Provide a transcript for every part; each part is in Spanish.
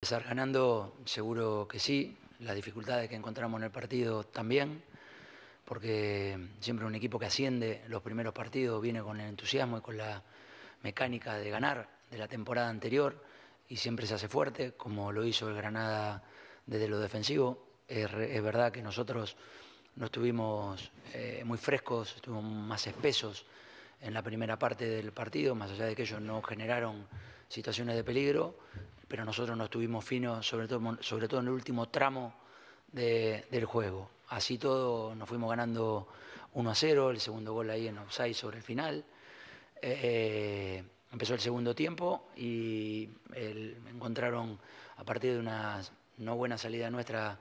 Empezar ganando, seguro que sí. Las dificultades que encontramos en el partido también, porque siempre un equipo que asciende los primeros partidos viene con el entusiasmo y con la mecánica de ganar de la temporada anterior y siempre se hace fuerte, como lo hizo el Granada desde lo defensivo. Es, verdad que nosotros no estuvimos eh, muy frescos, estuvimos más espesos en la primera parte del partido, más allá de que ellos no generaron situaciones de peligro, pero nosotros no estuvimos finos, sobre todo, sobre todo en el último tramo del juego. Así todo nos fuimos ganando 1 a 0, el segundo gol ahí en offside sobre el final. Eh, empezó el segundo tiempo y encontraron a partir de una no buena salida nuestra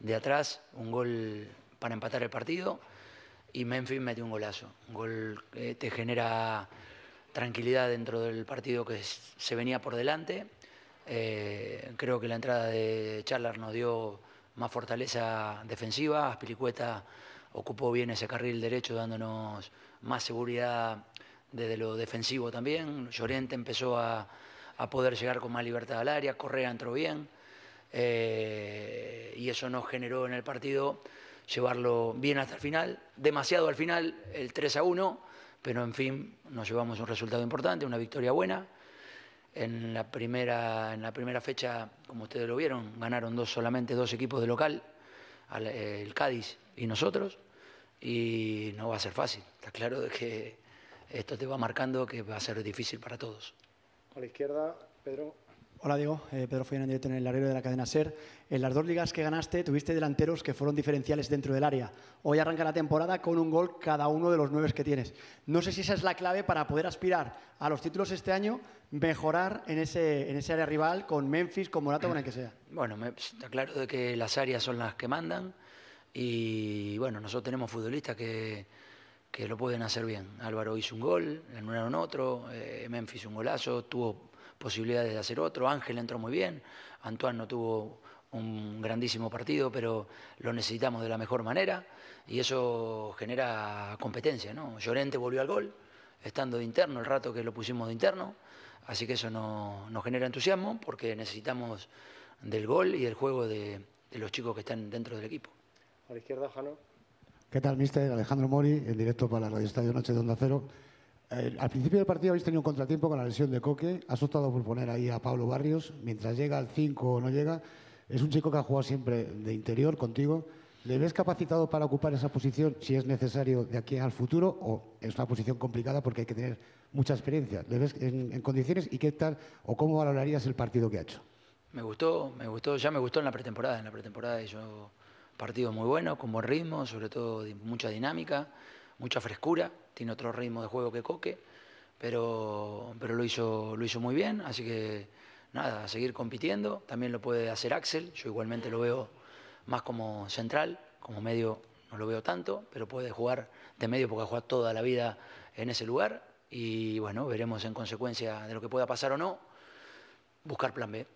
de atrás, un gol para empatar el partido y Memphis metió un golazo. Un gol que te genera tranquilidad dentro del partido que se venía por delante eh, creo que la entrada de Charlar nos dio más fortaleza defensiva. Aspilicueta ocupó bien ese carril derecho, dándonos más seguridad desde lo defensivo también. Llorente empezó a, poder llegar con más libertad al área. Correa entró bien. Eh, y eso nos generó en el partido llevarlo bien hasta el final. Demasiado al final, el 3 a 1. Pero en fin, nos llevamos un resultado importante, una victoria buena. En la primera, en la primera fecha, como ustedes lo vieron, ganaron dos, solamente dos equipos de local, el Cádiz y nosotros, y no va a ser fácil. Está claro de que esto te va marcando que va a ser difícil para todos. A la izquierda, Pedro. Hola Diego, eh, Pedro Follán en directo en el arero de la cadena SER. En las dos ligas que ganaste tuviste delanteros que fueron diferenciales dentro del área. Hoy arranca la temporada con un gol cada uno de los nueve que tienes. No sé si esa es la clave para poder aspirar a los títulos este año, mejorar en ese, en ese área rival con Memphis, con Morato, con el que sea. Bueno, está claro de que las áreas son las que mandan y bueno, nosotros tenemos futbolistas que, que lo pueden hacer bien. Álvaro hizo un gol, anularon otro, eh, Memphis un golazo, tuvo posibilidades de hacer otro. Ángel entró muy bien, Antoine no tuvo un grandísimo partido, pero lo necesitamos de la mejor manera y eso genera competencia. ¿no? Llorente volvió al gol, estando de interno el rato que lo pusimos de interno, así que eso nos genera entusiasmo porque necesitamos del gol y del juego de, los chicos que están dentro del equipo. A la izquierda, Jano. ¿Qué tal, mister? Alejandro Mori, en directo para la Radio Estadio Noche de Onda Cero. Eh, al principio del partido habéis tenido un contratiempo con la lesión de Coque. Has optado por poner ahí a Pablo Barrios. Mientras llega al 5 o no llega, es un chico que ha jugado siempre de interior contigo. ¿Le ves capacitado para ocupar esa posición si es necesario de aquí al futuro o es una posición complicada porque hay que tener mucha experiencia? ¿Le ves en, condiciones y qué tal o cómo valorarías el partido que ha hecho? Me gustó, me gustó, ya me gustó en la pretemporada. En la pretemporada hizo partido muy bueno, con buen ritmo, sobre todo mucha dinámica mucha frescura, tiene otro ritmo de juego que Coque, pero, pero lo, hizo, lo hizo muy bien, así que nada, a seguir compitiendo. También lo puede hacer Axel, yo igualmente lo veo más como central, como medio no lo veo tanto, pero puede jugar de medio porque ha jugado toda la vida en ese lugar y bueno, veremos en consecuencia de lo que pueda pasar o no, buscar plan B.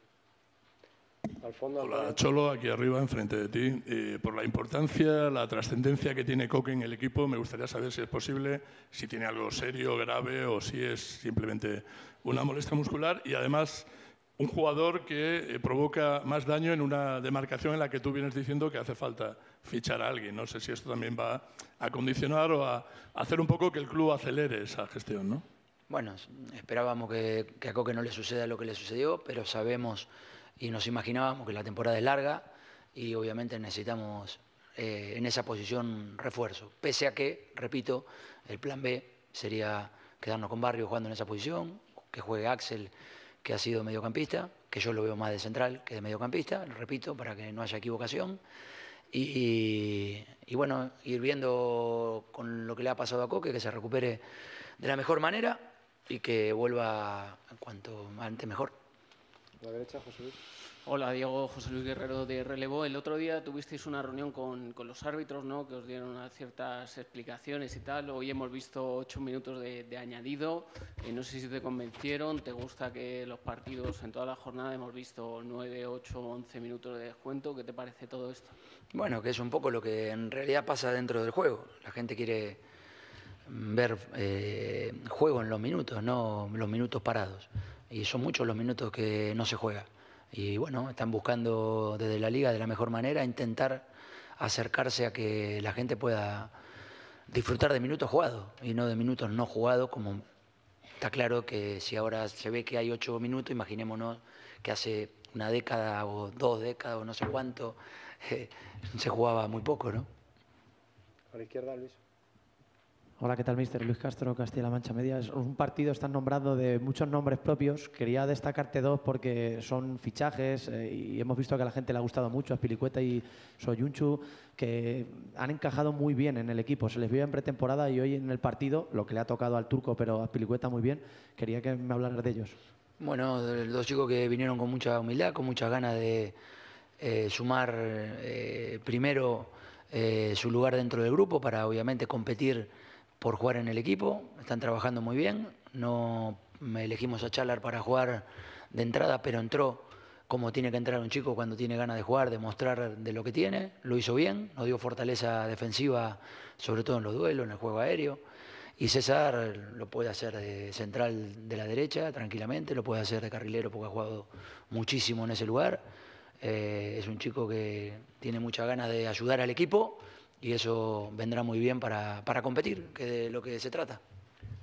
Hola, Cholo, aquí arriba, enfrente de ti. Eh, por la importancia, la trascendencia que tiene Coque en el equipo, me gustaría saber si es posible, si tiene algo serio, grave o si es simplemente una molestia muscular y además un jugador que eh, provoca más daño en una demarcación en la que tú vienes diciendo que hace falta fichar a alguien. No sé si esto también va a condicionar o a hacer un poco que el club acelere esa gestión, ¿no? Bueno, esperábamos que, que a Coque no le suceda lo que le sucedió, pero sabemos y nos imaginábamos que la temporada es larga y obviamente necesitamos eh, en esa posición refuerzo. Pese a que, repito, el plan B sería quedarnos con Barrio jugando en esa posición, que juegue Axel, que ha sido mediocampista, que yo lo veo más de central que de mediocampista, repito, para que no haya equivocación. Y, y, bueno, ir viendo con lo que le ha pasado a Coque, que se recupere de la mejor manera y que vuelva cuanto antes mejor la derecha, José Luis. Hola, Diego, José Luis Guerrero de Relevo. El otro día tuvisteis una reunión con, con los árbitros, ¿no? Que os dieron ciertas explicaciones y tal. Hoy hemos visto ocho minutos de, añadido. Eh, no sé si te convencieron. ¿Te gusta que los partidos en toda la jornada hemos visto nueve, ocho, once minutos de descuento? ¿Qué te parece todo esto? Bueno, que es un poco lo que en realidad pasa dentro del juego. La gente quiere ver eh, juego en los minutos, no los minutos parados y son muchos los minutos que no se juega. Y bueno, están buscando desde la liga de la mejor manera intentar acercarse a que la gente pueda disfrutar de minutos jugados y no de minutos no jugados, como está claro que si ahora se ve que hay ocho minutos, imaginémonos que hace una década o dos décadas o no sé cuánto se jugaba muy poco, ¿no? A la izquierda, Luis. Hola, ¿qué tal, mister? Luis Castro, Castilla-La Mancha Media. Un partido, están nombrando de muchos nombres propios. Quería destacarte dos porque son fichajes eh, y hemos visto que a la gente le ha gustado mucho, a Spilicueta y Soyunchu, que han encajado muy bien en el equipo. Se les vio en pretemporada y hoy en el partido, lo que le ha tocado al turco, pero a Spilicueta muy bien. Quería que me hablaras de ellos. Bueno, dos chicos que vinieron con mucha humildad, con muchas ganas de eh, sumar eh, primero su lugar dentro del grupo para obviamente competir por jugar en el equipo. Están trabajando muy bien. No me elegimos a Chalar para jugar de entrada, pero entró como tiene que entrar un chico cuando tiene ganas de jugar, demostrar de lo que tiene. Lo hizo bien, nos dio fortaleza defensiva, sobre todo en los duelos, en el juego aéreo. Y César lo puede hacer de central de la derecha tranquilamente, lo puede hacer de carrilero porque ha jugado muchísimo en ese lugar. Eh, es un chico que tiene muchas ganas de ayudar al equipo y eso vendrá muy bien para, para competir, que de lo que se trata.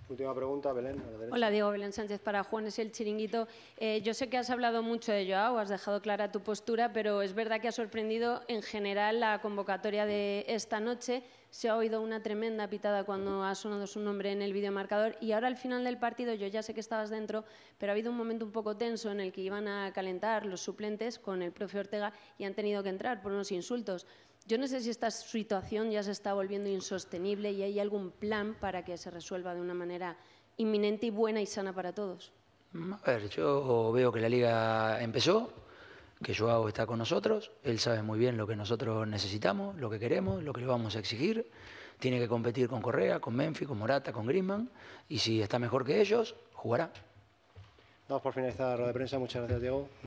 Última pregunta, Belén, a la. Hola, Diego Belén Sánchez para Juanes el Chiringuito. Eh, yo sé que has hablado mucho de Joao, has dejado clara tu postura, pero es verdad que ha sorprendido en general la convocatoria de esta noche. Se ha oído una tremenda pitada cuando ha sonado su nombre en el videomarcador y ahora al final del partido, yo ya sé que estabas dentro, pero ha habido un momento un poco tenso en el que iban a calentar los suplentes con el profe Ortega y han tenido que entrar por unos insultos. Yo no sé si esta situación ya se está volviendo insostenible y hay algún plan para que se resuelva de una manera inminente y buena y sana para todos. A ver, yo veo que la liga empezó, que Joao está con nosotros, él sabe muy bien lo que nosotros necesitamos, lo que queremos, lo que le vamos a exigir. Tiene que competir con Correa, con Memphis, con Morata, con Griezmann, y si está mejor que ellos, jugará. Damos por finalizada la rueda de prensa. Muchas gracias, Diego.